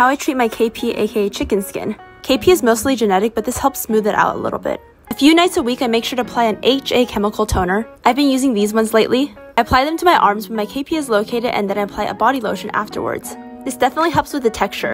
How I treat my KP aka chicken skin. KP is mostly genetic, but this helps smooth it out a little bit. A few nights a week, I make sure to apply an AHA chemical toner. I've been using these ones lately. I apply them to my arms when my KP is located and then I apply a body lotion afterwards. This definitely helps with the texture.